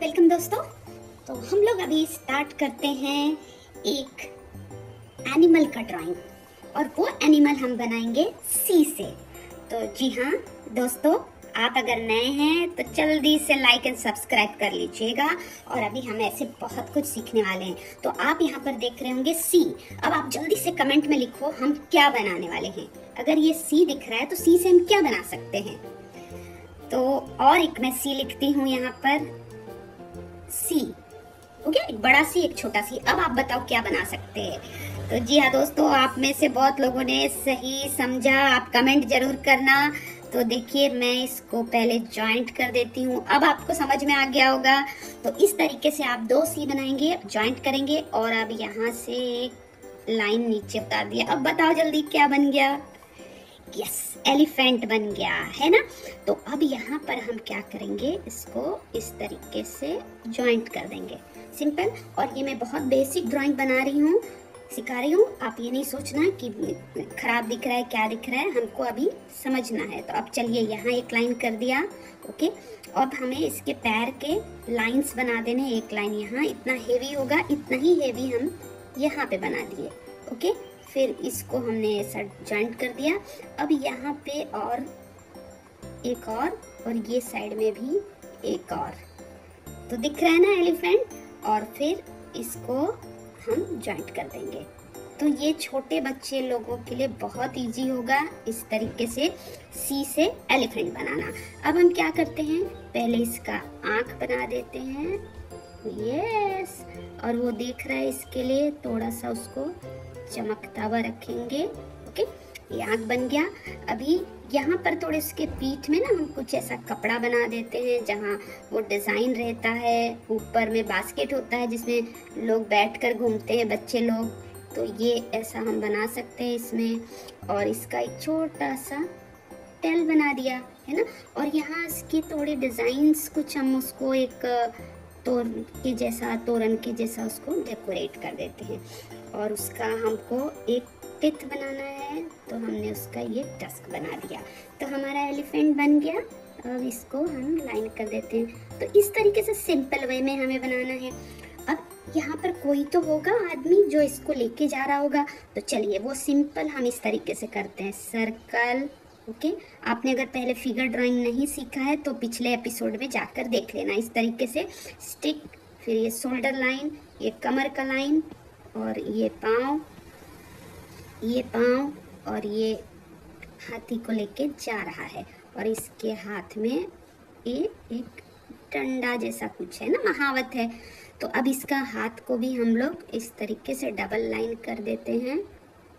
Welcome दोस्तों। तो हम लोग अभी स्टार्ट करते हैं एक एनिमल का ड्राइंग और वो एनिमल हम बनाएँगे सी से। तो जी हाँ दोस्तों, आप अगर नए हैं तो जल्दी से लाइक एंड सब्सक्राइब कर लीजिएगा। और अभी हम ऐसे बहुत कुछ सीखने वाले हैं। तो आप यहाँ पर देख रहे होंगे सी अब आप जल्दी से कमेंट में लिखो, हम क्या बनाने वाले हैं। अगर ये सी दिख रहा है तो सी से हम क्या बना सकते हैं? तो और एक मैं सी लिखती हूँ यहाँ पर। सी। ओके? एक बड़ा सी, एक छोटा सी। अब आप बताओ क्या बना सकते हैं? तो जी हाँ दोस्तों, आप में से बहुत लोगों ने सही समझा। आप कमेंट ज़रूर करना। तो देखिए, मैं इसको पहले ज्वाइंट कर देती हूँ। अब आपको समझ में आ गया होगा। तो इस तरीके से आप दो सी बनाएँगे ज्वाइंट करेंगे और अब यहाँ से एक लाइन नीचे उतार दिया। अब बताओ जल्दी क्या बन गया। यस एलिफेंट बन गया, है ना? तो अब यहाँ पर हम क्या करेंगे? इसको इस तरीके से जॉइंट कर देंगे। सिंपल और ये मैं बहुत बेसिक ड्राइंग बना रही हूँ, सिखा रही हूँ। आप ये नहीं सोचना कि खराब दिख रहा है, क्या दिख रहा है, हमको अभी समझना है। तो अब चलिए यहाँ एक लाइन कर दिया ओके अब हमें इसके पैर के लाइंस बना देने एक लाइन यहाँ। इतना हेवी होगा, इतना ही हेवी हम यहाँ पे बना दिए ओके फिर इसको हमने ऐसा जॉइंट कर दिया। अब यहाँ पे और एक और और ये साइड में भी एक और। तो दिख रहा है ना एलिफेंट और फिर इसको हम जॉइंट कर देंगे। तो ये छोटे बच्चे लोगों के लिए बहुत इजी होगा इस तरीके से सी से एलिफेंट बनाना। अब हम क्या करते हैं? पहले इसका आँख बना देते हैं। यस और वो देख रहा है इसके लिए थोड़ा सा उसको चमकता हुआ रखेंगे। ओके ये आँख बन गया। अभी यहाँ पर थोड़े उसके पीठ में ना हम कुछ ऐसा कपड़ा बना देते हैं जहाँ वो डिज़ाइन रहता है। ऊपर में बास्केट होता है जिसमें लोग बैठकर घूमते हैं, बच्चे लोग। तो ये ऐसा हम बना सकते हैं इसमें। और इसका एक छोटा सा टेल बना दिया, है ना? और यहाँ इसके थोड़े डिज़ाइंस कुछ हम उसको एक तोर के जैसा, तोरण के जैसा उसको डेकोरेट कर देते हैं। और उसका हमको एक टिथ बनाना है तो हमने उसका ये टस्क बना दिया। तो हमारा एलिफेंट बन गया। अब इसको हम लाइन कर देते हैं। तो इस तरीके से सिंपल वे में हमें बनाना है। अब यहाँ पर कोई तो होगा आदमी जो इसको लेके जा रहा होगा। तो चलिए वो सिंपल हम इस तरीके से करते हैं। Circle okay? आपने अगर पहले फिगर ड्राइंग नहीं सीखा है तो पिछले एपिसोड में जाकर देख लेना। इस तरीके से स्टिक फिर ये शोल्डर लाइन ये कमर का लाइन और ये पाँव ये पाँव, और ये हाथी को लेके जा रहा है। और इसके हाथ में ये एक डंडा जैसा कुछ है ना, महावत है। तो अब इसका हाथ को भी हम लोग इस तरीके से डबल लाइन कर देते हैं।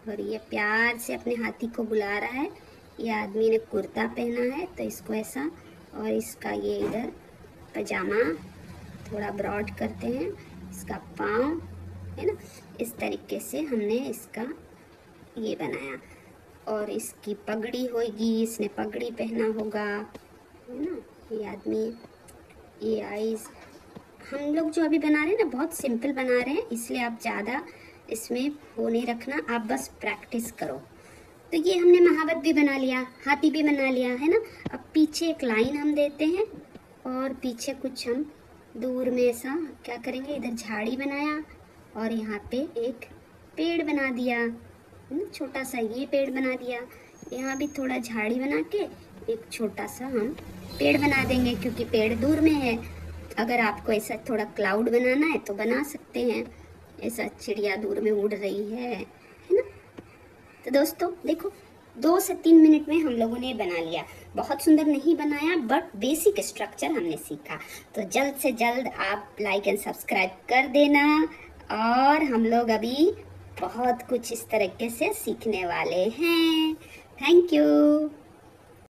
और ये प्यार से अपने हाथी को बुला रहा है। ये आदमी ने कुर्ता पहना है तो इसको ऐसा और इसका ये इधर पजामा थोड़ा ब्रॉड करते हैं, इसका पाँव, है ना? इस तरीके से हमने इसका ये बनाया। और इसकी पगड़ी होगी, इसने पगड़ी पहना होगा, है ना? ये आदमी, ये आईज हम लोग जो अभी बना रहे हैं ना, बहुत सिंपल बना रहे हैं, इसलिए आप ज़्यादा इसमें वो नहीं रखना, आप बस प्रैक्टिस करो। तो ये हमने महावत भी बना लिया, हाथी भी बना लिया, है ना? अब पीछे एक लाइन हम देते हैं और पीछे कुछ हम दूर में ऐसा क्या करेंगे? इधर झाड़ी बनाया और यहाँ पे एक पेड़ बना दिया, है ना? छोटा सा ये पेड़ बना दिया। यहाँ भी थोड़ा झाड़ी बना के एक छोटा सा हम पेड़ बना देंगे क्योंकि पेड़ दूर में है। अगर आपको ऐसा थोड़ा क्लाउड बनाना है तो बना सकते हैं। ऐसा चिड़िया दूर में उड़ रही है तो दोस्तों, देखो, दो से तीन मिनट में हम लोगों ने बना लिया। बहुत सुंदर नहीं बनाया बट बेसिक स्ट्रक्चर हमने सीखा। तो जल्द से जल्द आप लाइक एंड सब्सक्राइब कर देना, और हम लोग अभी बहुत कुछ इस तरीके से सीखने वाले हैं। Thank you